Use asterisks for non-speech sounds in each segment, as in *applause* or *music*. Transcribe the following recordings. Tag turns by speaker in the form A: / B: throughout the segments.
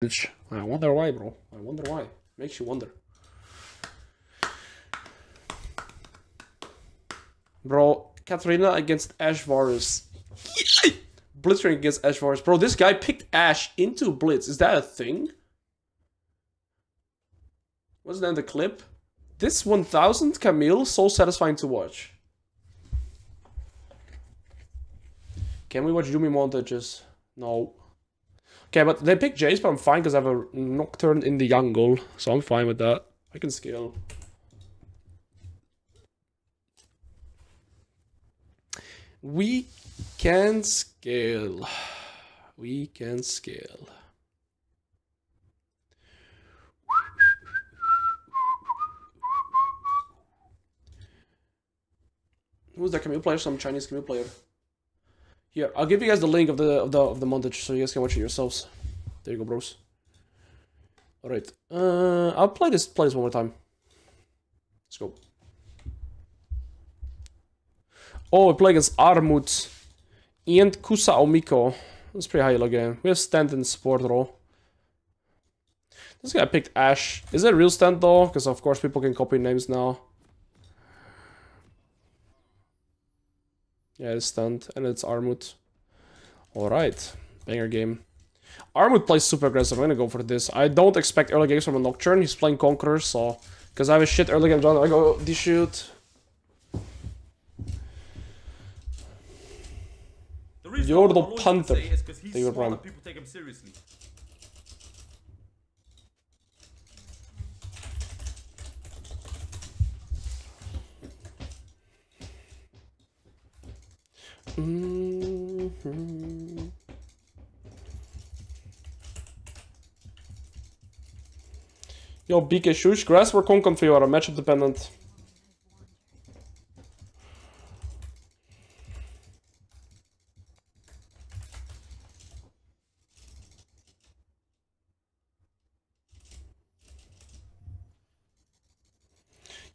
A: I wonder why, bro. I wonder why. Makes you wonder. Bro, Katarina against Ashe Varus. Blitzering against Ashe Varus. Bro, this guy picked Ashe into Blitz. Is that a thing? Wasn't that the clip? This 1000 Camille, so satisfying to watch. Can we watch Yuumi montages? No. Okay, but they pick Jayce, but I'm fine because I have a Nocturne in the jungle. So I'm fine with that. I can scale. We can scale. We can scale. Who's the Camille player? Some Chinese Camille player. Here, I'll give you guys the link of the of the of the montage so you guys can watch it yourselves. There you go, bros. All right, uh, I'll play this play this one more time. Let's go. Oh, we play against Armut and Kusa Omiko. That's pretty high elo game. We have stand in support role. This guy picked Ashe. Is a real stand though? Because of course people can copy names now. Yeah, it's stand and it's Armut. Alright, banger game. Armut plays super aggressive. I'm gonna go for this. I don't expect early games from a Nocturne. He's playing Conqueror, so because I have a shit early game I go oh, D-shoot. You're the punter. They were wrong.
B: People take him seriously.
A: Mm -hmm. Yo, BK Shush, Grass or Concon Fiora, matchup dependent.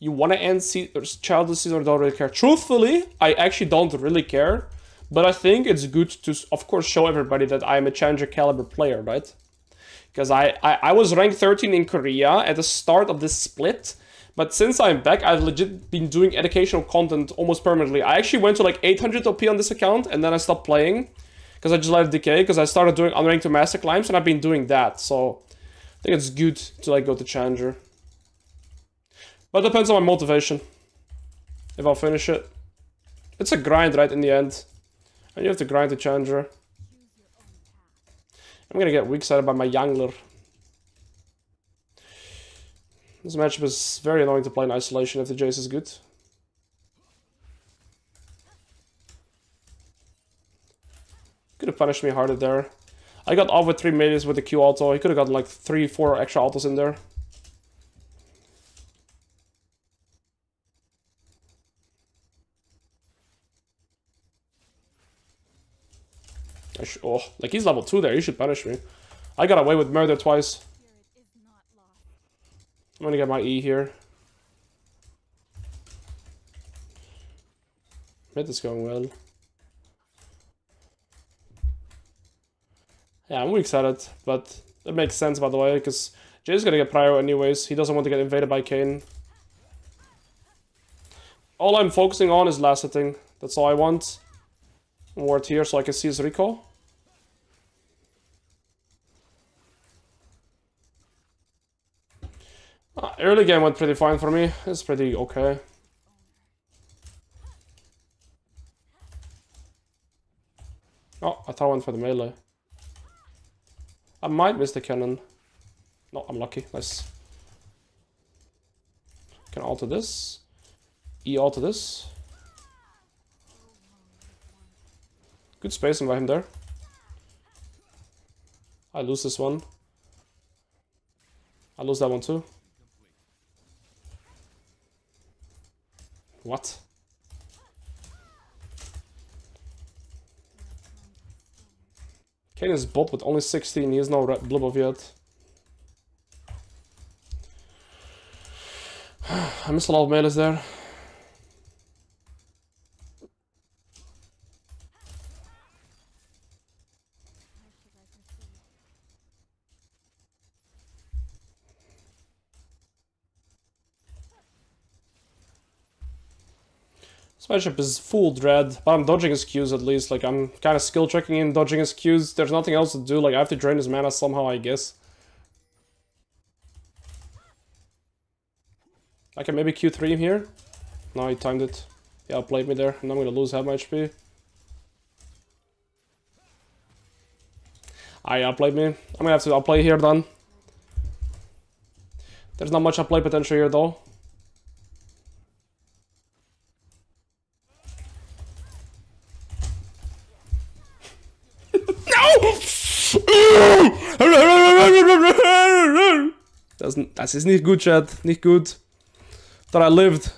A: you want to end se child disease or don't really care. Truthfully, I actually don't really care, but I think it's good to, of course, show everybody that I'm a challenger caliber player, right? Because I, I, I was ranked 13 in Korea at the start of this split, but since I'm back, I've legit been doing educational content almost permanently. I actually went to like 800 OP on this account, and then I stopped playing because I just let it decay, because I started doing unranked to master climbs, and I've been doing that, so I think it's good to like go to challenger. But depends on my motivation. If I'll finish it. It's a grind right in the end. And you have to grind the challenger. I'm gonna get weak sided by my Yangler. This matchup is very annoying to play in isolation if the Jayce is good. Could have punished me harder there. I got off with 3 millions with the Q auto. He could have gotten like 3, 4 extra autos in there. Oh, like he's level 2 there, he should punish me. I got away with murder twice. I'm gonna get my E here. Mid is going well. Yeah, I'm weak excited, but it makes sense by the way, because Jayce gonna get prio anyways. He doesn't want to get invaded by Kayn. All I'm focusing on is last hitting. That's all I want. Ward here so I can see his recall. Uh, early game went pretty fine for me. It's pretty okay. Oh, I thought I went for the melee. I might miss the cannon. No, I'm lucky. Nice. Can alter this. E alter this. Good spacing by him there. I lose this one. I lose that one too. What? Kayn is bot with only 16, he has no blue buff yet. *sighs* I missed a lot of melees there. This is full dread, but I'm dodging his Qs at least. Like, I'm kind of skill checking in, dodging his Qs. There's nothing else to do. Like, I have to drain his mana somehow, I guess. I can maybe Q3 him here. No, he timed it. Yeah, played me there, and I'm gonna lose half my HP. I ah, outplayed me. I'm gonna have to outplay here then. There's not much outplay potential here though. Das, das ist nicht gut, Chat. Nicht gut. That I lived.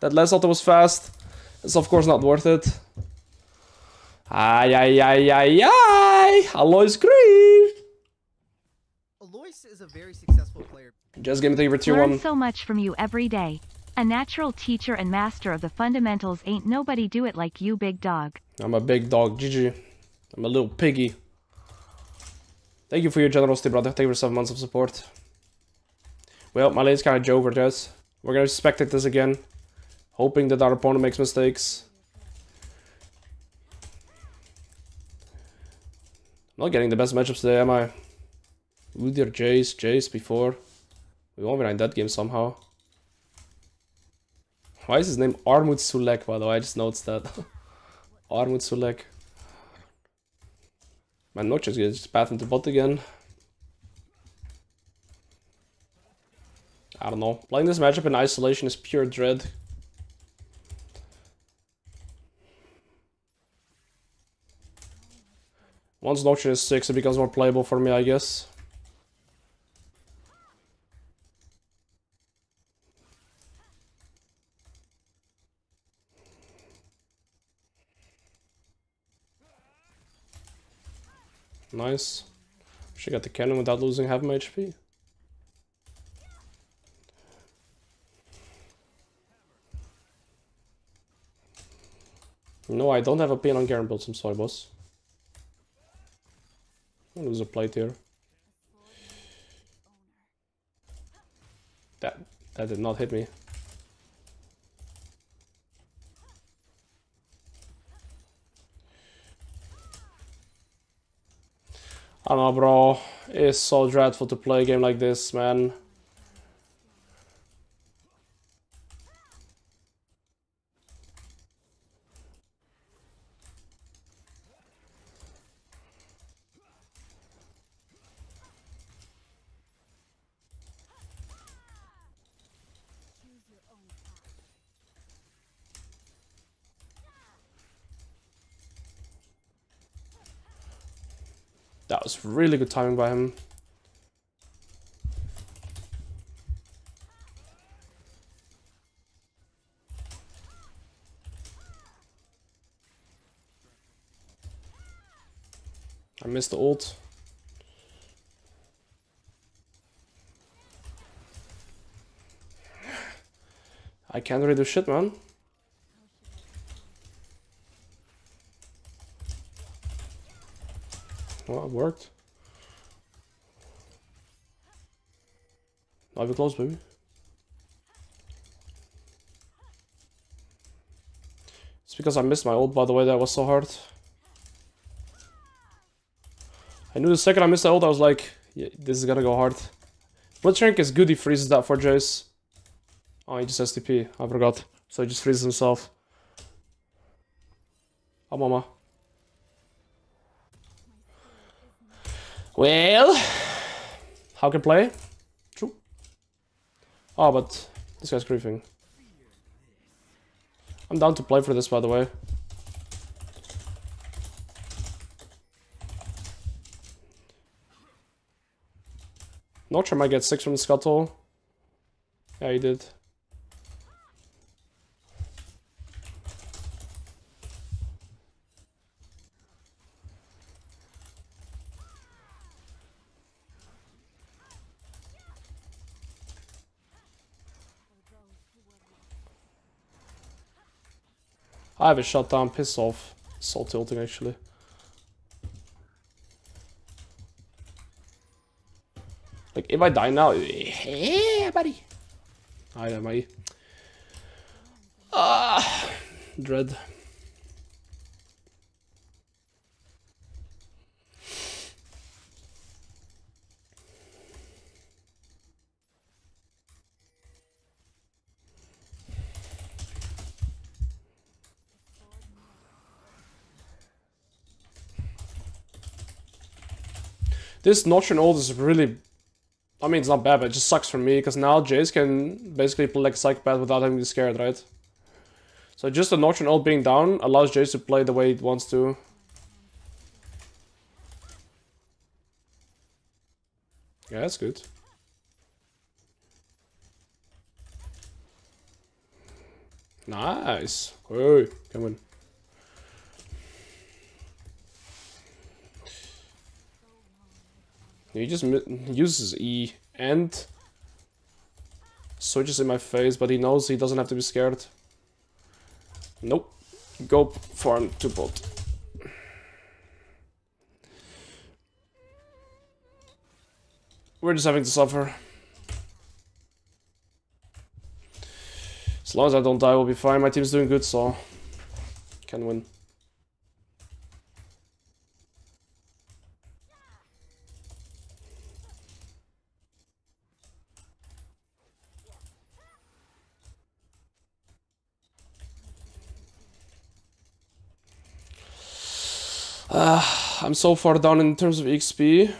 A: That last auto was fast. It's of course not worth it. Ay, ay, ay, ay, ay. Alois Grief.
B: Alois is a very successful player.
A: Just give me the tier
C: Learn
A: one.
C: so much from you every day. A natural teacher and master of the fundamentals ain't nobody do it like you big dog.
A: I'm a big dog, GG. I'm a little piggy. Thank you for your generosity, brother. Thank you for seven months of support. Well, my lane's kind of Joe Verges. We're gonna spectate this again. Hoping that our opponent makes mistakes. I'm Not getting the best matchups today, am I? Udyr, Jayce, Jayce before. We won behind that game somehow. Why is his name Armut Sulek, by the way? I just noticed that. *laughs* Armut Sulek. Man, just just path into bot again. I don't know. Playing this matchup in isolation is pure dread. Once Nocturne is 6, it becomes more playable for me, I guess. Nice. She got the cannon without losing half my HP. No, I don't have a pin on Garen builds, I'm sorry, boss. i lose a plate here. That that did not hit me. I don't know, bro. It's so dreadful to play a game like this, man. Was really good timing by him. I missed the ult. *sighs* I can't really do shit, man. Well, it worked. Now we're close, baby. It's because I missed my ult, by the way, that was so hard. I knew the second I missed the ult, I was like, yeah, this is gonna go hard. Blitzcrank is good, he freezes that for Jayce. Oh, he just has TP, I forgot. So he just freezes himself. Oh, mama. Well, how can play? True. Oh, but this guy's griefing. I'm down to play for this, by the way. Not sure I might get six from the scuttle. Yeah, he did. I have a shutdown, piss off. Soul tilting actually. Like if I die now, yeah, buddy. I am I. Ah, Dread. This Nocturne ult is really... I mean, it's not bad, but it just sucks for me, because now Jayce can basically play like a psychopath without having to be scared, right? So just the Nocturne ult being down allows Jayce to play the way he wants to. Yeah, that's good. Nice. Hey, come on. He just uses E and switches in my face, but he knows he doesn't have to be scared. Nope. Go farm to bot. We're just having to suffer. As long as I don't die, we'll be fine. My team's doing good, so can win. Uh, I'm so far down in terms of XP.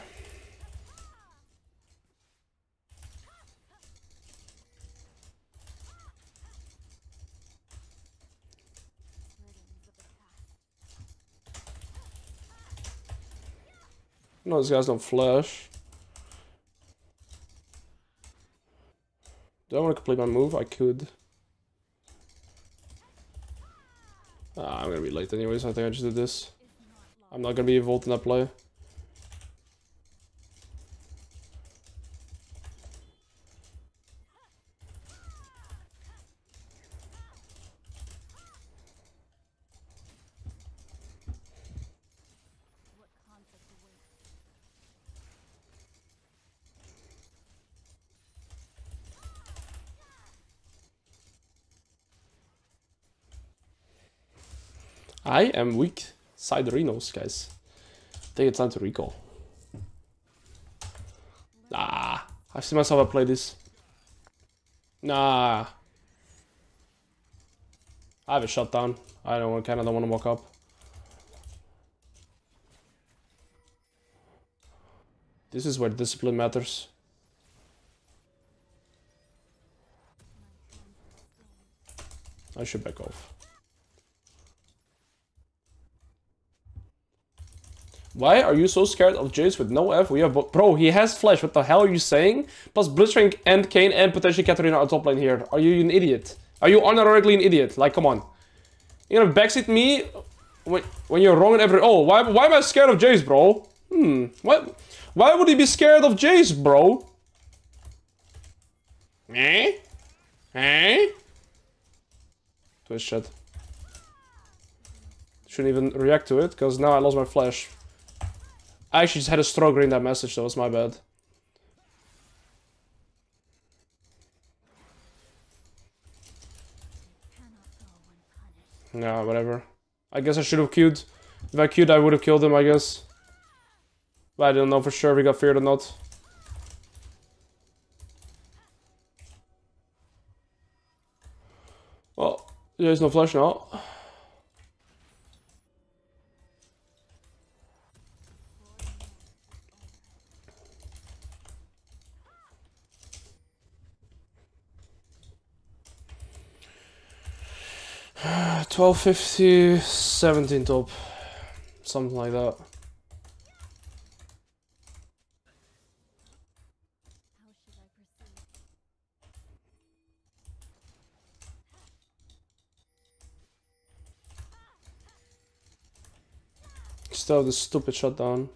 A: No, these guys don't flash. Do I want to complete my move? I could. Ah, I'm gonna be late anyways, I think I just did this. I'm not gonna be involved in that play. I am weak side Rhinos, guys. I think it's time to recall. Nah, I've seen myself play this. Nah. I have a shutdown. I don't want, kind of don't want to walk up. This is where discipline matters. I should back off. Why are you so scared of Jayce with no F? We have Bro, he has flash. What the hell are you saying? Plus Blitzcrank and Kayn and potentially Katarina on top lane here. Are you an idiot? Are you unironically an idiot? Like, come on. You're gonna backseat me when, when you're wrong in every... Oh, why, why am I scared of Jayce, bro? Hmm, what? Why would he be scared of Jayce, bro? Eh? Eh? Twist shit. Shouldn't even react to it, because now I lost my flash. I actually just had a stroke reading that message, that was my bad. No, whatever. I guess I should have queued. If I queued, I would have killed him, I guess. But I don't know for sure if he got feared or not. Well, there's no flash now. Twelve fifty, seventeen top, something like that. Still this stupid shutdown.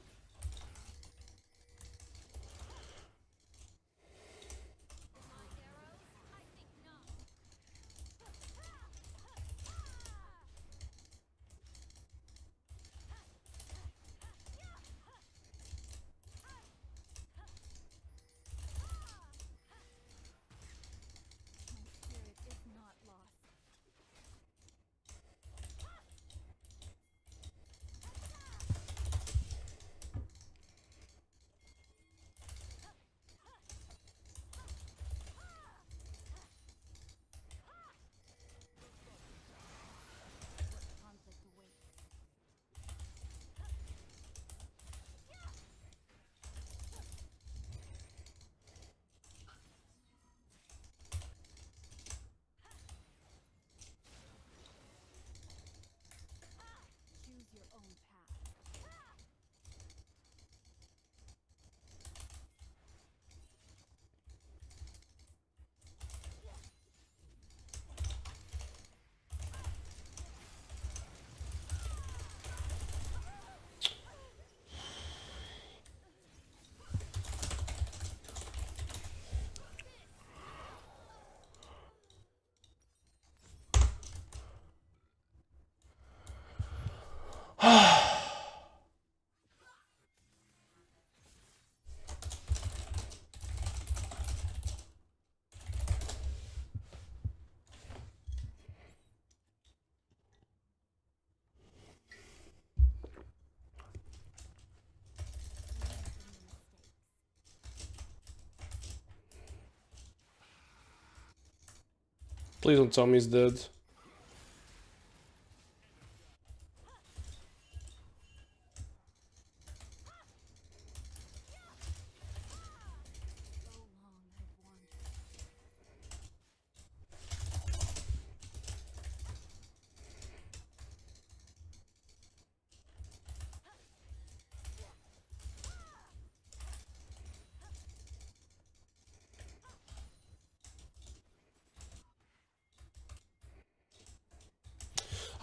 A: Please don't tell me he's dead.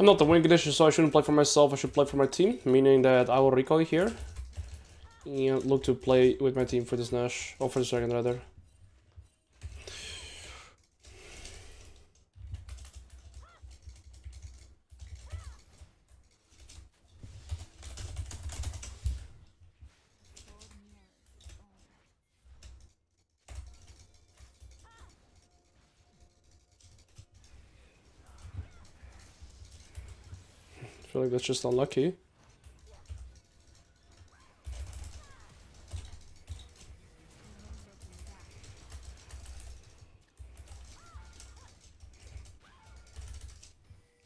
A: I'm not the wing condition, so I shouldn't play for myself, I should play for my team, meaning that I will recoil here. And look to play with my team for this Nash, or for the second rather. Feel like that's just unlucky.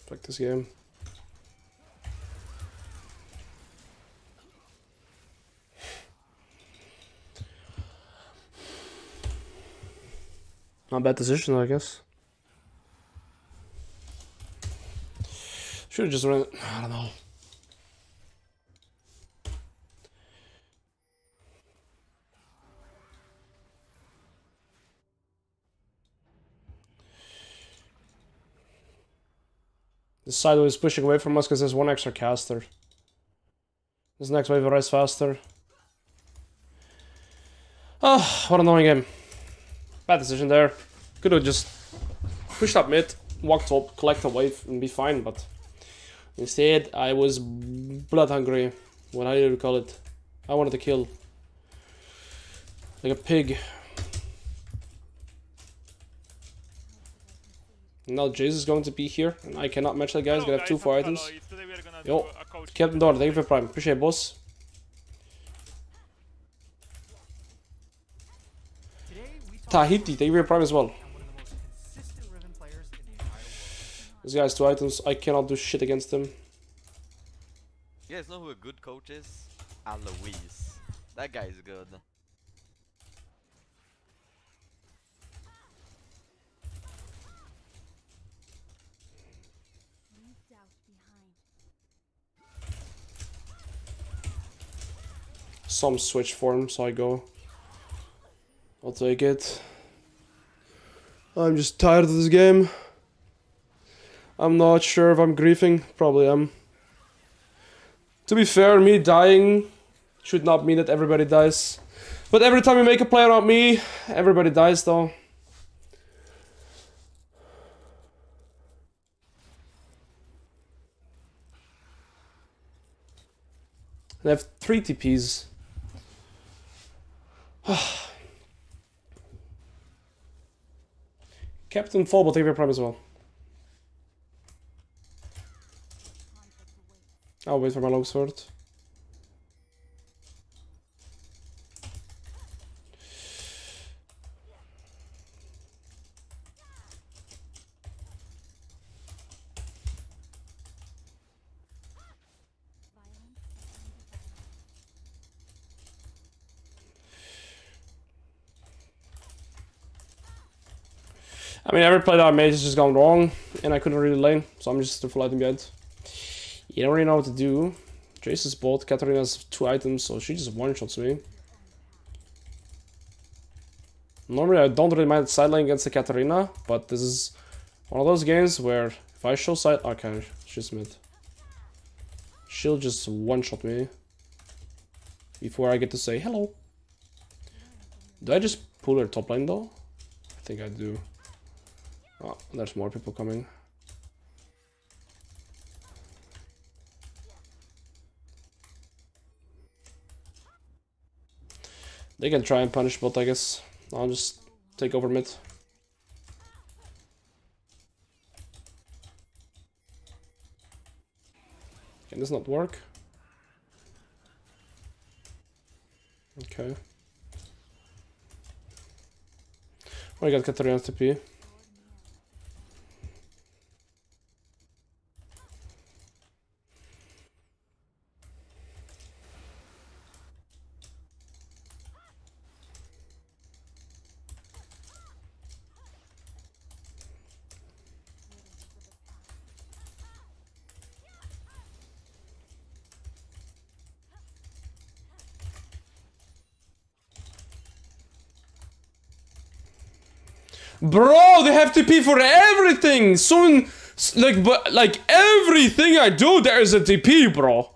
A: Fuck this game. Not bad decision, I guess. Should have just run. I don't know. This side is pushing away from us because there's one extra caster. This next wave rise faster. Ah, what an annoying game. Bad decision there. Could have just pushed up mid, walked top, collect a wave, and be fine, but instead I was blood hungry. What I you call it? I wanted to kill. Like a pig. Now Jayce is going to be here, and I cannot match that guy. He's gonna have two
D: guys,
A: fire items.
D: Kaloid. Today we are gonna
A: Yo,
D: do a coach
A: Captain Door, thank you for Prime. Appreciate it, boss.
B: Today we talk
A: Tahiti, thank you for Prime as well. This guy has two items. I cannot do shit against him.
E: You guys know who a good coach is? Alois. That guy is good.
A: Some switch form, so I go. I'll take it. I'm just tired of this game. I'm not sure if I'm griefing. Probably am. To be fair, me dying should not mean that everybody dies. But every time you make a play around me, everybody dies though. I have three TPs. *sighs* Captain Fallbot, take your prime as well. I'll wait for my longsword. I mean, every play that I made has just gone wrong, and I couldn't really lane, so I'm just item behind. You don't really know what to do. Jayce is bot, Katarina has two items, so she just one-shots me. Normally, I don't really mind side lane against the Katarina, but this is one of those games where if I show side... Okay, she's mid. She'll just one-shot me before I get to say hello. Do I just pull her top lane though? I think I do. Oh, there's more people coming. They can try and punish bot, I guess. I'll just take over mid. Can this not work? Okay. Oh, I got Katarina's TP. Bro, they have TP for everything! Soon, like, but, like, everything I do, there is a DP, bro.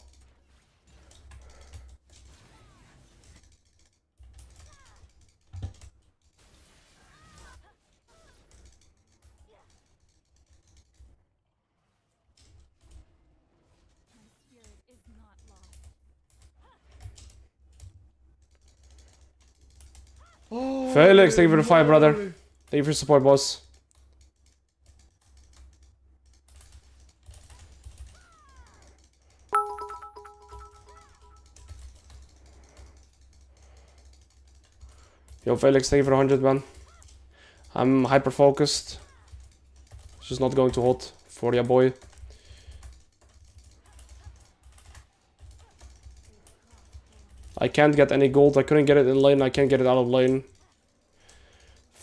A: Felix, thank you for the five, brother. Thank you for your support, boss. Yo, Felix, thank you for 100, man. I'm hyper focused. It's just not going too hot for ya boy. I can't get any gold. I couldn't get it in lane. I can't get it out of lane.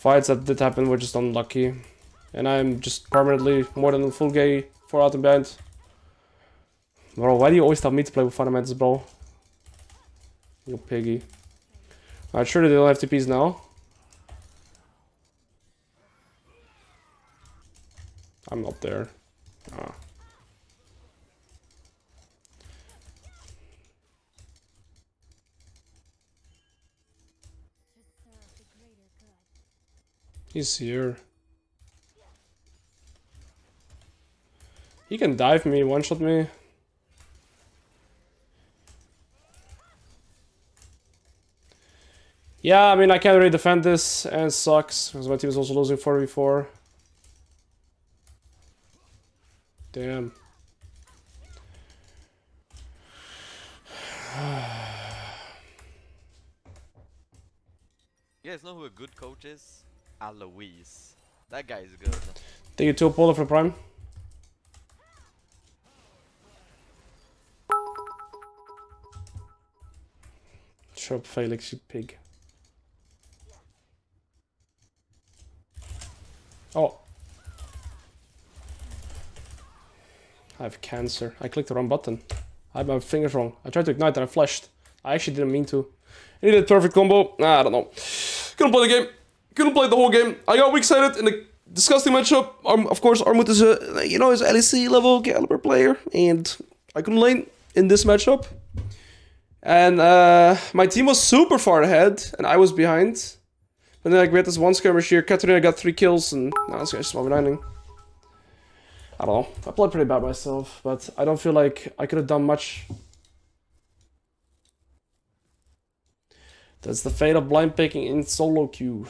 A: Fights that did happen were just unlucky. And I'm just permanently more than a full gay for out and behind. Bro, why do you always tell me to play with fundamentals, bro? You piggy. Alright, sure they don't have TPs now. I'm not there. Ah. He's here. He can dive me, one-shot me. Yeah, I mean, I can't really defend this, and it sucks, because my team is also losing 4v4. Damn.
E: You guys know who a good coach is? Alois. That guy is good.
A: Thank you, two Polo for Prime. Chop Felix, you pig. Oh. I have cancer. I clicked the wrong button. I had my fingers wrong. I tried to ignite and I flashed. I actually didn't mean to. I a perfect combo. Nah, I don't know. Couldn't play the game. Couldn't play the whole game. I got weak sided in a disgusting matchup. Um, of course, Armut is a you know is LEC level caliber player, and I couldn't lane in this matchup. And uh, my team was super far ahead, and I was behind. But then like, we had this one skirmish here. Katarina got three kills, and now this guy's small grinding. I don't know. I played pretty bad myself, but I don't feel like I could have done much. That's the fate of blind picking in solo queue.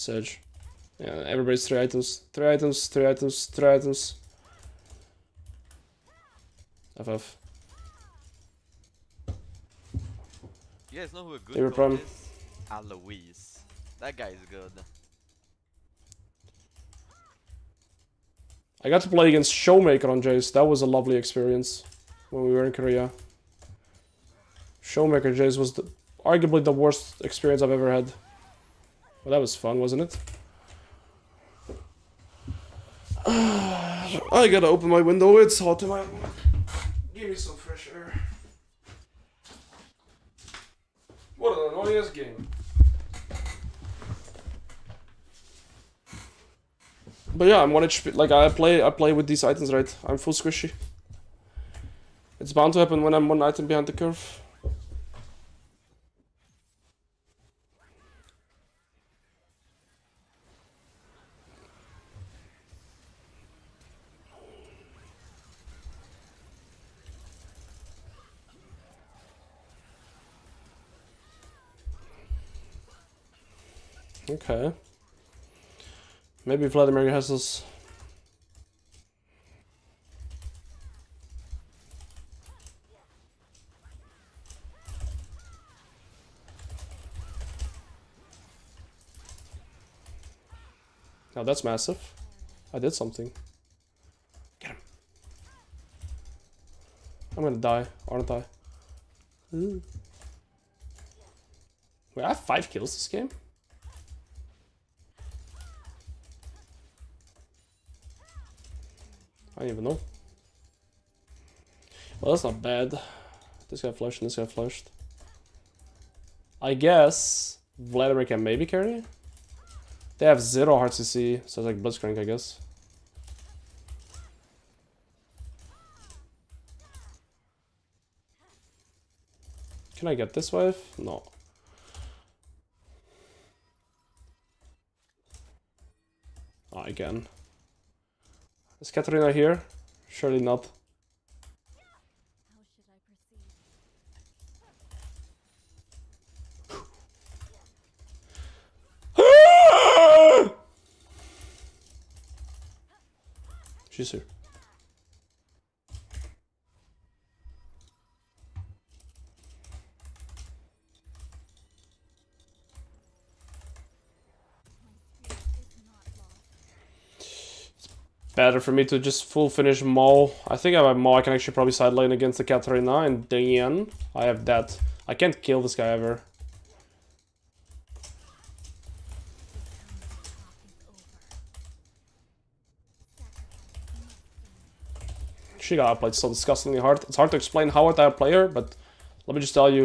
A: Surge. Yeah, everybody's three items. Three items, three items, three items. FF.
E: You guys know who a good coach
A: prime.
E: is? Alois. That guy is good.
A: I got to play against Showmaker on Jayce. That was a lovely experience when we were in Korea. Showmaker Jayce was the, arguably the worst experience I've ever had. Well, that was fun, wasn't it? *sighs* I gotta open my window. It's hot in my. Give me some fresh air. What an annoying game. But yeah, I'm one HP. Like I play, I play with these items, right? I'm full squishy. It's bound to happen when I'm one item behind the curve. Okay. Maybe Vladimir has this. Now that's massive. I did something. Get him. I'm gonna die, aren't I? Ooh. Wait, I have five kills this game? I don't even know. Well, that's not bad. This guy flushed and this guy flushed. I guess Vladimir can maybe carry. They have zero hard CC, so it's like Blitzcrank, I guess. Can I get this wave? No. Oh, again. Is Katarina here? Surely not. She's here. Better for me to just full finish Maul. I think I have Maul, I can actually probably side lane against the Katarina, and then I have that. I can't kill this guy ever. She got outplayed so disgustingly hard. It's hard to explain how hard I play her, but let me just tell you,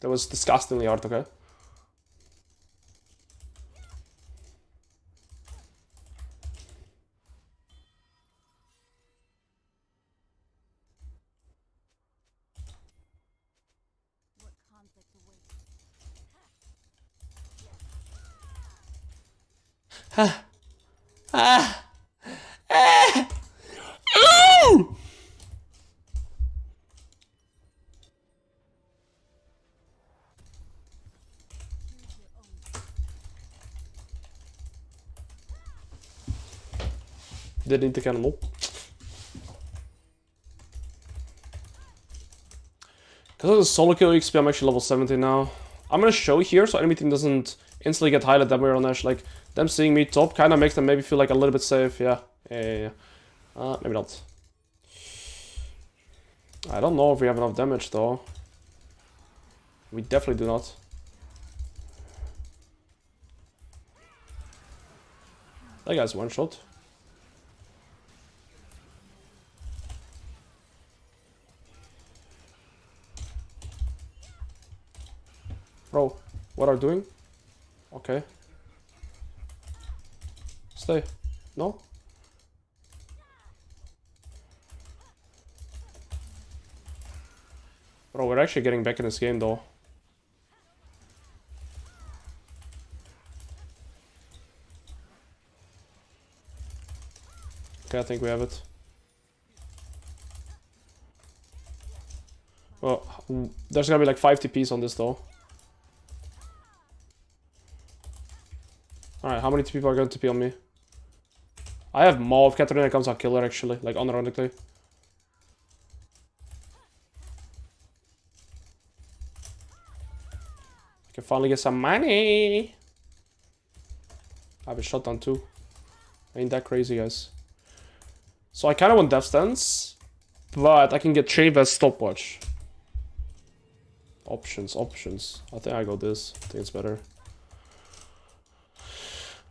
A: that was disgustingly hard, okay? Ah. Ah. Ah. Ooh. Didn't need the cannonball. Because of the solo kill XP, I'm actually level 70 now. I'm gonna show here so enemy team doesn't instantly get highlighted that way on Ashe. Like, them seeing me top kind of makes them maybe feel like a little bit safe. Yeah, yeah, yeah. yeah. Uh, maybe not. I don't know if we have enough damage though. We definitely do not. That guy's one shot. Bro, what are you doing? Okay. Stay. No? Bro, we're actually getting back in this game though. Okay, I think we have it. Well, there's gonna be like 5 TPs on this though. Alright, how many people are going to TP on me? I have more If Katarina comes, I'll actually, like unironically. I can finally get some money. I have a shotgun too. Ain't that crazy, guys. So I kind of want Death's Dance, but I can get Chavis Stopwatch. Options, options. I think I go this. I think it's better.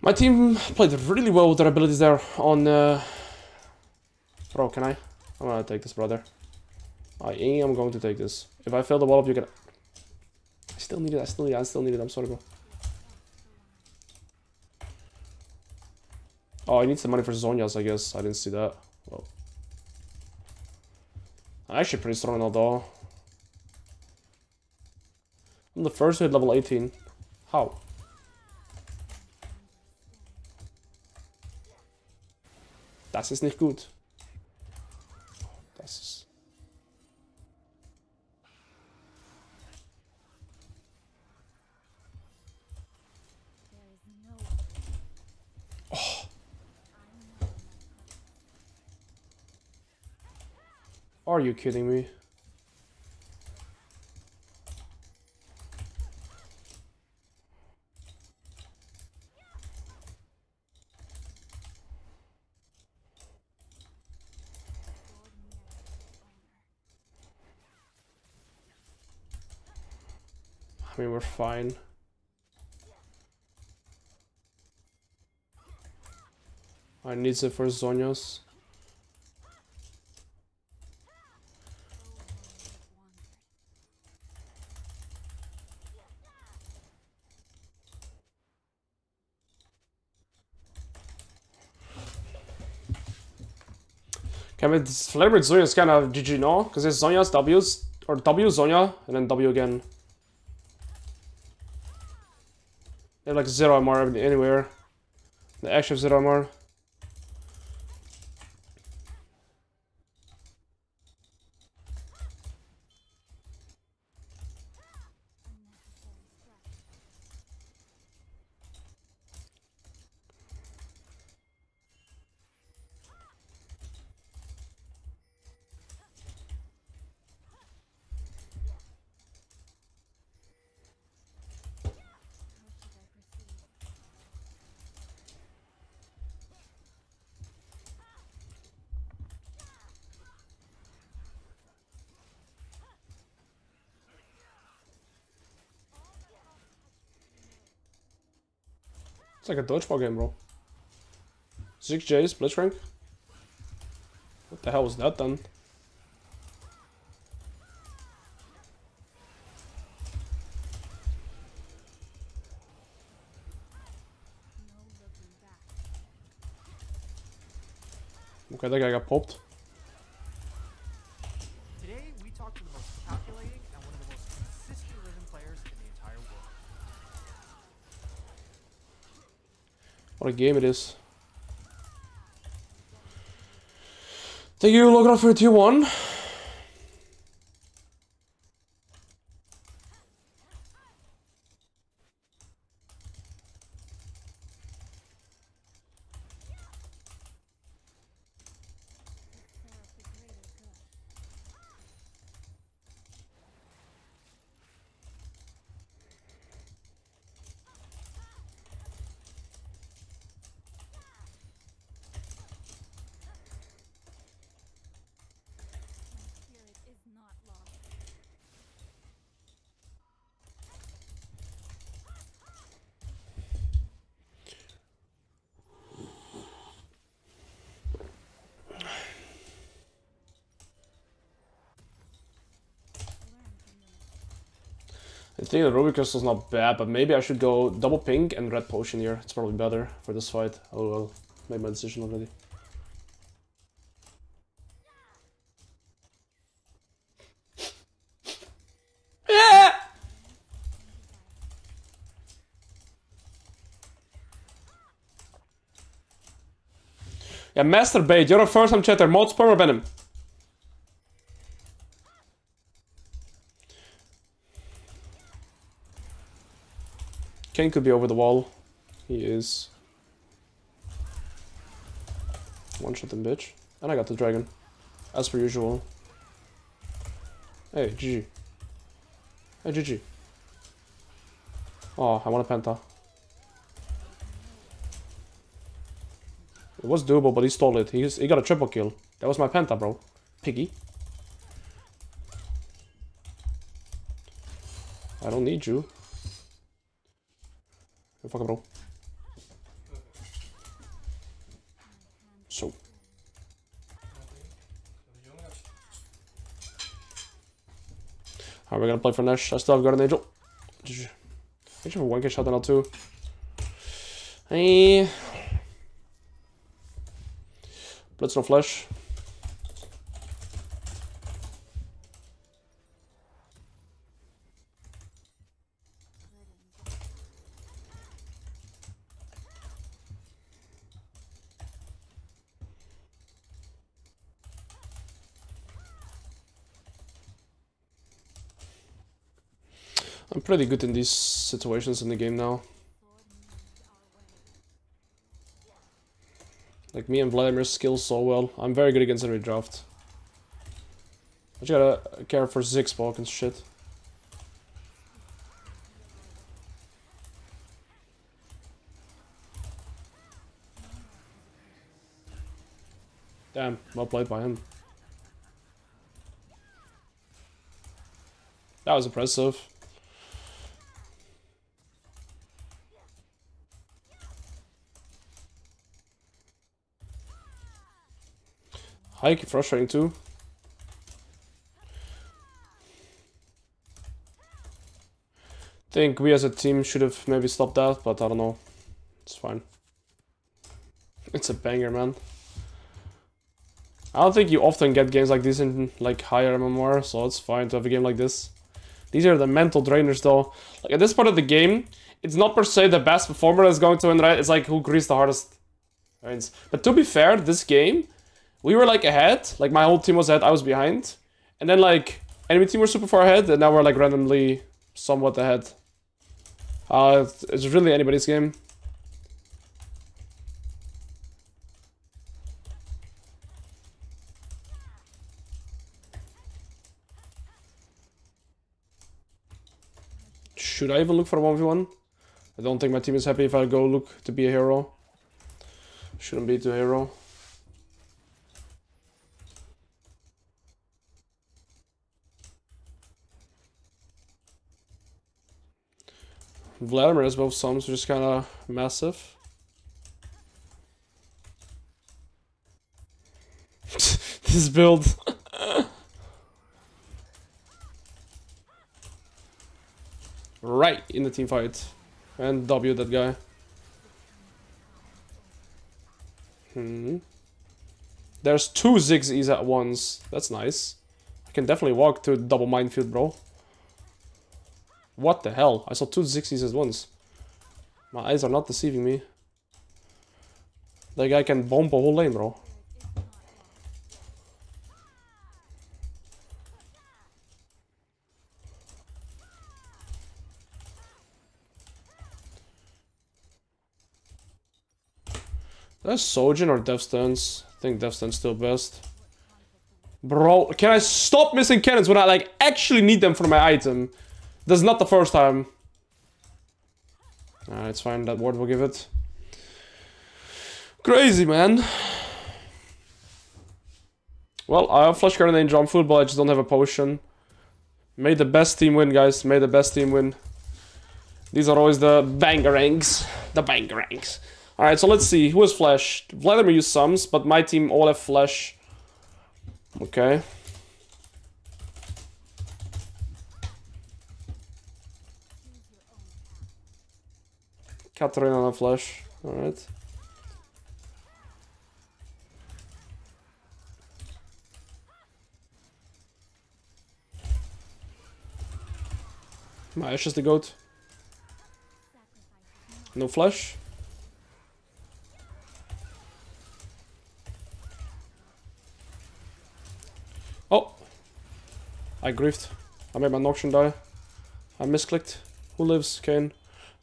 A: My team played really well with their abilities there on... Uh... Bro, can I? I'm gonna take this, brother. I am going to take this. If I fail the wall up, you can... I still need it, I still need it, I still need it. I'm sorry, bro. Oh, I need some money for Zhonya's, I guess. I didn't see that. Well. I'm actually pretty strong now, though. I'm the first hit level 18. How? Das ist nicht gut. Das ist... Oh. Are you kidding me? fine. I need the first Zhonya's. Okay, we mean, this flavored Zhonya is kind of GG, no? Because it's Zhonya's W's, or W Zonia and then W again. Like zero MR anywhere. The actual zero MR. It's like a dodgeball game, bro. 6J's, Blitzcrank? What the hell was that then? What a game it is. Thank you, Logan, for 2-1. Think the Ruby Crystal's not bad, but maybe I should go double pink and red potion here. It's probably better for this fight. Oh well, made my decision already. Yeah! Yeah, Masturbate, you're a first time chatter. Mod or Venom? Kayn could be over the wall. He is. One shot them, bitch. And I got the dragon. As per usual. Hey, GG. Hey, GG. Oh, ah, I want a penta. It was doable, but he stole it. He's, he got a triple kill. That was my penta, bro. Piggy. I don't need you. Hey, fuck it, bro. So. How are we gonna play for Nash? I still have Guardian Angel. Should have one get shot down too. Hey. Blitz no flash. Pretty good in these situations in the game now. Like me and Vladimir skill so well. I'm very good against every draft. I just gotta care for Ziggs bulk and shit. Damn, well played by him. That was impressive. Hike, frustrating too. Think we as a team should have maybe stopped that, but I don't know. It's fine. It's a banger, man. I don't think you often get games like this in like higher MMR, so it's fine to have a game like this. These are the mental drainers though. Like at this part of the game, it's not per se the best performer that's going to win, right? It's like who greased the hardest. But to be fair, this game, we were like ahead, like my whole team was ahead, I was behind. And then like enemy team were super far ahead, and now we're like randomly somewhat ahead. Uh, it's- really anybody's game. Should I even look for a 1v1? I don't think my team is happy if I go look to be a hero. Shouldn't be to a hero. Vladimir has both sums, which is kind of massive. *laughs* this build. *laughs* right in the team fight. And W that guy. Hmm. There's two Ziggs at once. That's nice. I can definitely walk to double minefield, bro. What the hell? I saw two Ziggs at once. My eyes are not deceiving me. That guy can bomb a whole lane, bro. That's Sojin or Death's Dance? I think Death's Dance still best. Bro, can I stop missing cannons when I like actually need them for my item? That's not the first time. Alright, it's fine, that ward will give it. Crazy, man. Well, I have Flash Grenade and Drum Food, but I just don't have a potion. May the best team win, guys. May the best team win. These are always the bangerangs. The bangerangs. Alright, so let's see. Who has Flash? Vladimir used sums, but my team all have Flash. Okay. Katarina on a Flash. Alright. My Ashe is the goat. No flash. Oh! I griefed. I made my Noxian die. I misclicked. Who lives? Kayn.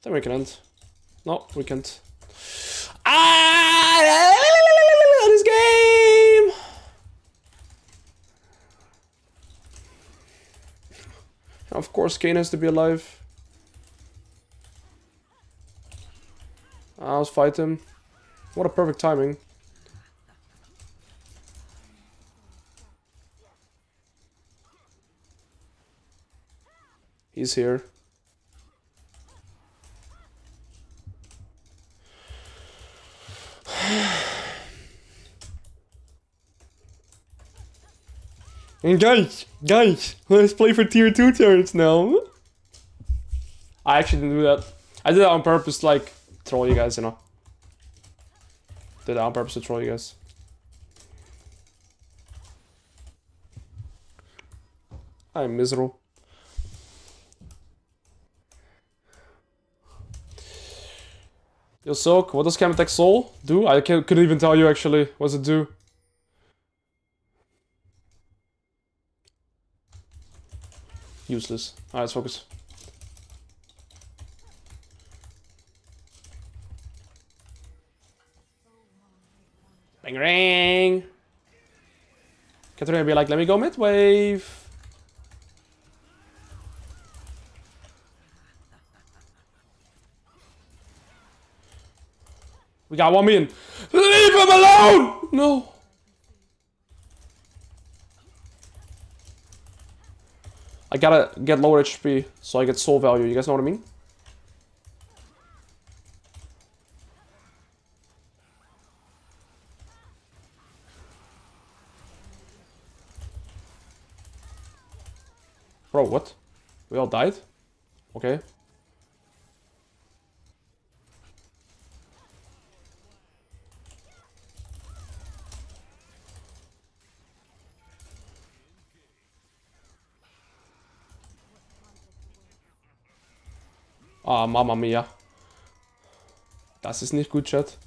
A: Then we can end. No, we can't. Ah! This game! Of course, Kayn has to be alive. I'll fight him. What a perfect timing. He's here. Guys, guys, let's play for tier 2 turns now. I actually didn't do that. I did that on purpose, like, troll you guys, you know. Did that on purpose to troll you guys. I'm miserable. Yo, Silk, what does Chemtech Soul do? I couldn't even tell you actually. What does it do? Useless. Alright, let's focus. Bang ring! Katarina be like, let me go mid wave. We got one million. Leave him alone! No. I gotta get lower HP so I get soul value. You guys know what I mean? Bro, what? We all died? Okay. Ah, Mama Mia. Das ist nicht gut, Chat.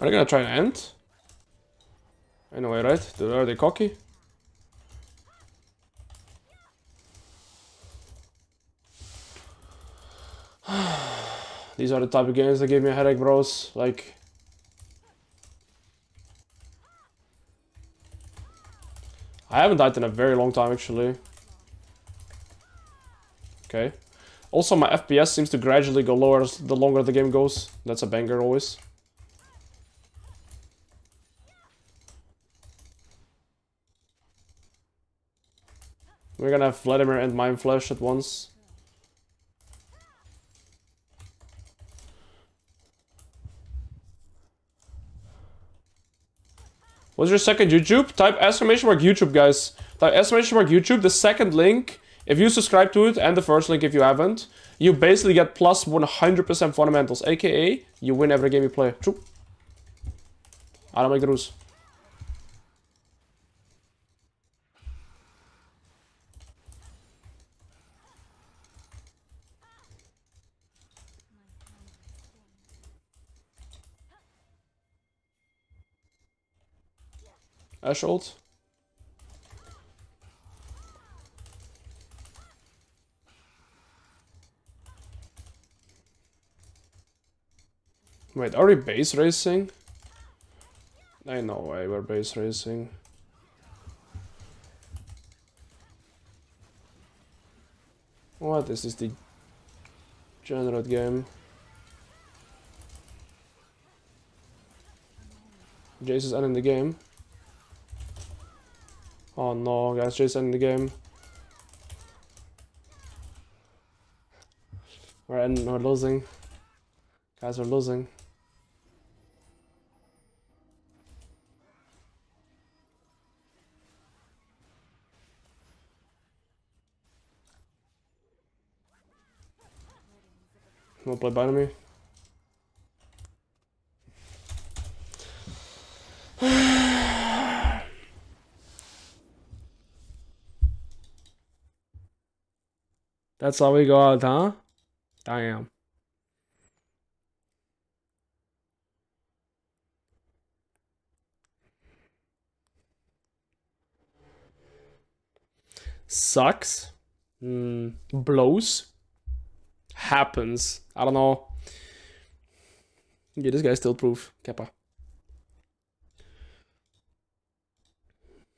A: Are they gonna try and end? Anyway, right? Are they cocky? *sighs* These are the type of games that give me a headache, bros. Like... I haven't died in a very long time, actually. Okay. Also, my FPS seems to gradually go lower the longer the game goes. That's a banger, always. We're gonna have Vladimir and Mind Flash at once. What's your second YouTube? Type exclamation mark YouTube, guys. Type exclamation mark YouTube. The second link, if you subscribe to it, and the first link if you haven't, you basically get plus 100% fundamentals, aka you win every game you play. True. I don't Ashe ult. Wait, are we base racing? I know way we're base racing. What is this the generate game? Jayce is ending the game. Oh no, guys, Jayce ending the game. We're, ending, we're losing. Guys, we're losing. Wanna play by me? That's how we go out, huh? Damn. Sucks. Mm, blows. Happens. I don't know. Yeah, this guy's still proof. Kappa.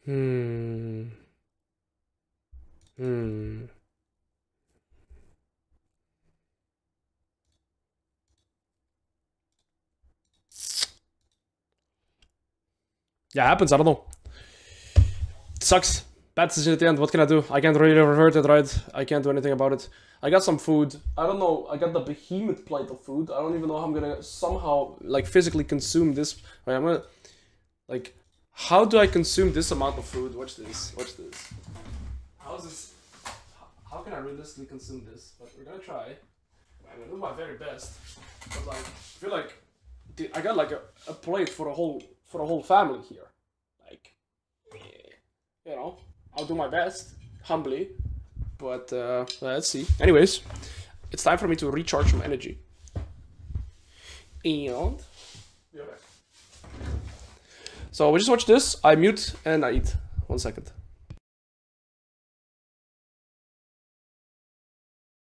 A: Hmm. Hmm. Yeah, happens. I don't know. sucks. Bad decision at the end. What can I do? I can't really revert it, right? I can't do anything about it. I got some food. I don't know. I got the behemoth plate of food. I don't even know how I'm gonna somehow like physically consume this. I'm gonna like. How do I consume this amount of food? Watch this. Watch this. How's this? How can I realistically consume this? But we're gonna try. I'm gonna do my very best. But like, I feel like I got like a, a plate for a whole for a whole family here. Like, you know, I'll do my best, humbly, but uh, let's see. Anyways, it's time for me to recharge some energy. And be right back. So we just watch this. I mute and I eat. One second.